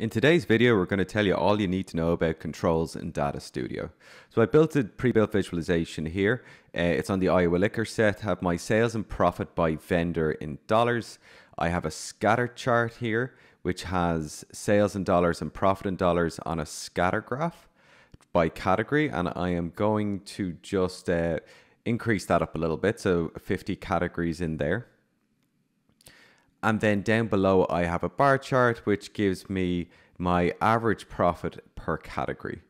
In today's video, we're going to tell you all you need to know about controls in Data Studio. So I built a pre-built visualization here. Uh, it's on the Iowa Liquor set. Have my sales and profit by vendor in dollars. I have a scatter chart here, which has sales in dollars and profit in dollars on a scatter graph by category. And I am going to just uh, increase that up a little bit. So 50 categories in there. And then down below, I have a bar chart which gives me my average profit per category.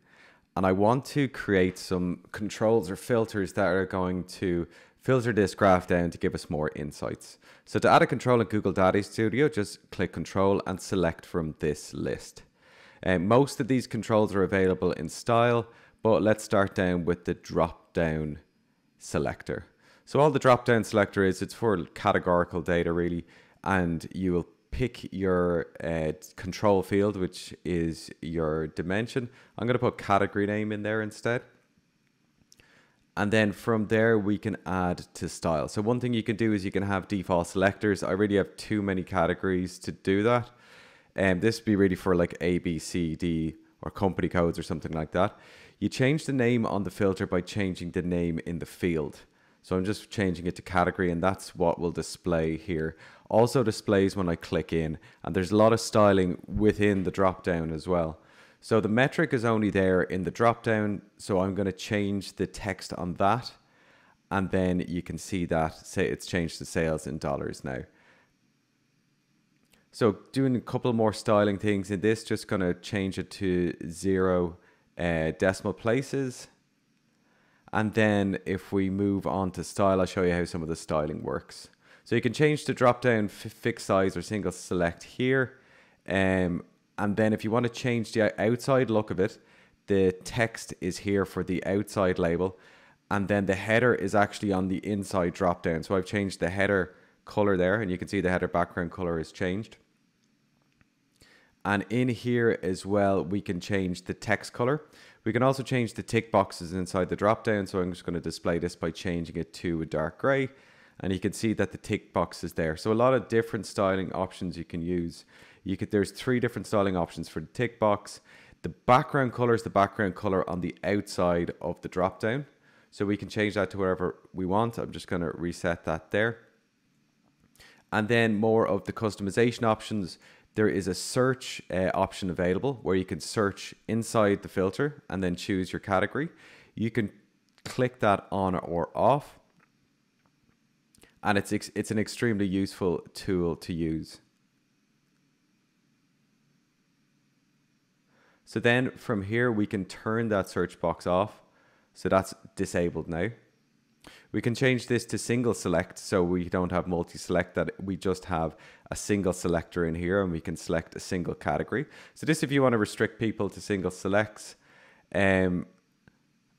And I want to create some controls or filters that are going to filter this graph down to give us more insights. So to add a control in Google Data Studio, just click control and select from this list. Um, most of these controls are available in style, but let's start down with the drop down selector. So all the drop down selector is, it's for categorical data really and you will pick your uh, control field, which is your dimension. I'm going to put category name in there instead. And then from there, we can add to style. So one thing you can do is you can have default selectors. I really have too many categories to do that. And um, this would be really for like A, B, C, D, or company codes or something like that. You change the name on the filter by changing the name in the field. So I'm just changing it to category and that's what will display here. Also displays when I click in and there's a lot of styling within the drop down as well. So the metric is only there in the drop down. So I'm going to change the text on that. And then you can see that say it's changed to sales in dollars now. So doing a couple more styling things in this, just going to change it to zero uh, decimal places. And then if we move on to style, I'll show you how some of the styling works. So you can change the drop down fixed size or single select here. Um, and then if you want to change the outside look of it, the text is here for the outside label. And then the header is actually on the inside drop down. So I've changed the header color there and you can see the header background color is changed. And in here as well, we can change the text color. We can also change the tick boxes inside the drop down. So I'm just going to display this by changing it to a dark gray. And you can see that the tick box is there. So a lot of different styling options you can use. You could, there's three different styling options for the tick box. The background color is the background color on the outside of the drop down. So we can change that to wherever we want. I'm just going to reset that there. And then more of the customization options there is a search uh, option available where you can search inside the filter and then choose your category. You can click that on or off. And it's, it's an extremely useful tool to use. So then from here, we can turn that search box off. So that's disabled now. We can change this to single select so we don't have multi-select that we just have a single selector in here and we can select a single category. So this if you want to restrict people to single selects. Um,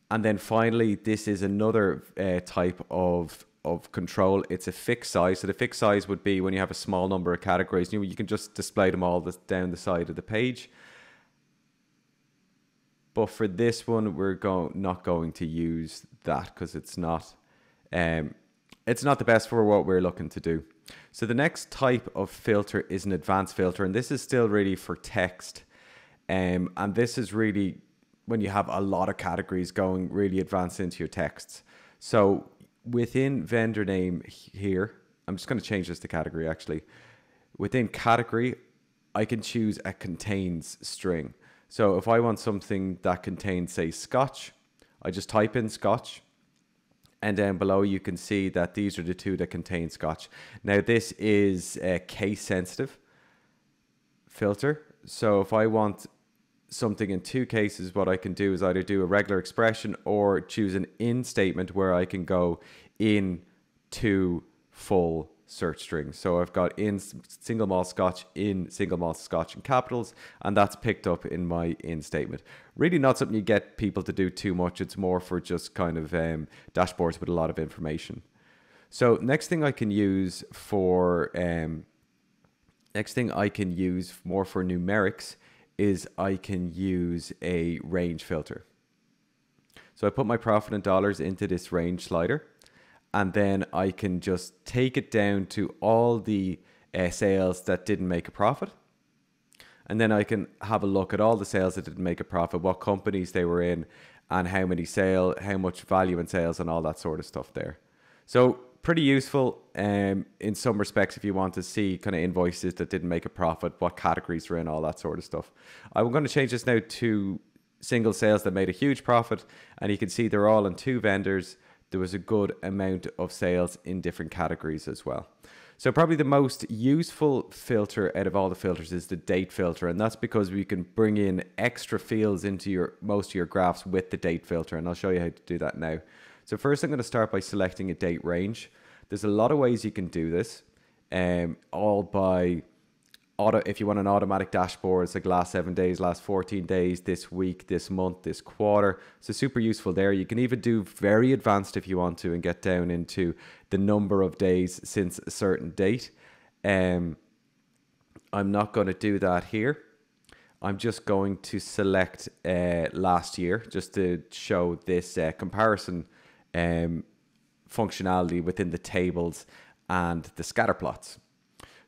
and then finally, this is another uh, type of of control. It's a fixed size. So the fixed size would be when you have a small number of categories, you, you can just display them all down the side of the page. But for this one, we're going not going to use that because it's not um, it's not the best for what we're looking to do. So the next type of filter is an advanced filter, and this is still really for text. Um, and this is really when you have a lot of categories going really advanced into your texts. So within vendor name here, I'm just going to change this to category actually. Within category, I can choose a contains string. So if I want something that contains, say, scotch, I just type in scotch and then below you can see that these are the two that contain scotch. Now this is a case sensitive filter. So if I want something in two cases, what I can do is either do a regular expression or choose an in statement where I can go in to full search string. So I've got in single malt scotch, in single malt scotch in capitals, and that's picked up in my in statement. Really not something you get people to do too much. It's more for just kind of um, dashboards with a lot of information. So next thing I can use for, um, next thing I can use more for numerics is I can use a range filter. So I put my profit in dollars into this range slider and then I can just take it down to all the uh, sales that didn't make a profit. And then I can have a look at all the sales that didn't make a profit, what companies they were in, and how many sale, how much value in sales, and all that sort of stuff there. So pretty useful um, in some respects if you want to see kind of invoices that didn't make a profit, what categories were in, all that sort of stuff. I'm going to change this now to single sales that made a huge profit, and you can see they're all in two vendors. There was a good amount of sales in different categories as well. So probably the most useful filter out of all the filters is the date filter, and that's because we can bring in extra fields into your most of your graphs with the date filter, and I'll show you how to do that now. So first I'm going to start by selecting a date range. There's a lot of ways you can do this, um, all by auto. If you want an automatic dashboard, it's like last seven days, last 14 days, this week, this month, this quarter. So super useful there. You can even do very advanced if you want to and get down into the number of days since a certain date. Um, I'm not going to do that here. I'm just going to select uh, last year just to show this uh, comparison um, functionality within the tables and the scatter plots.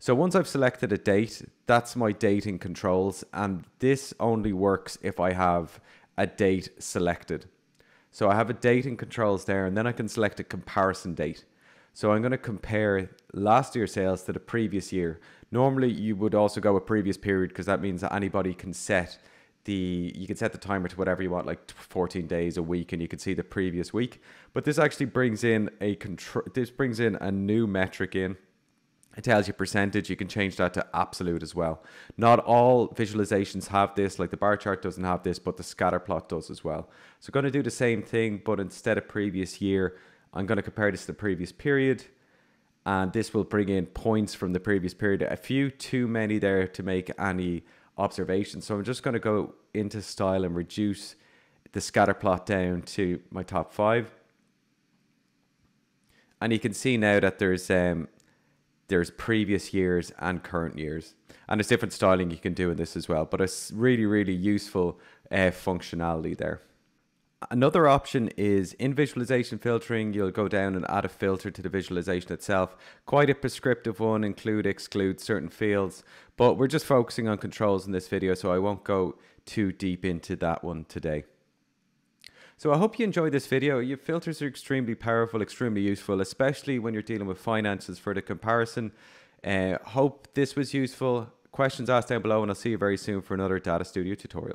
So once I've selected a date, that's my dating controls. And this only works if I have a date selected. So I have a dating controls there and then I can select a comparison date. So I'm going to compare last year's sales to the previous year. Normally you would also go a previous period because that means that anybody can set the you can set the timer to whatever you want like 14 days a week and you can see the previous week but this actually brings in a control this brings in a new metric in it tells you percentage you can change that to absolute as well not all visualizations have this like the bar chart doesn't have this but the scatter plot does as well so I'm going to do the same thing but instead of previous year I'm going to compare this to the previous period and this will bring in points from the previous period a few too many there to make any observation. So I'm just going to go into style and reduce the scatter plot down to my top five. And you can see now that there's um, there's previous years and current years. And there's different styling you can do in this as well. But it's really, really useful uh, functionality there. Another option is in visualization filtering, you'll go down and add a filter to the visualization itself. Quite a prescriptive one, include, exclude certain fields, but we're just focusing on controls in this video, so I won't go too deep into that one today. So I hope you enjoyed this video. Your filters are extremely powerful, extremely useful, especially when you're dealing with finances for the comparison. Uh, hope this was useful. Questions asked down below, and I'll see you very soon for another Data Studio tutorial.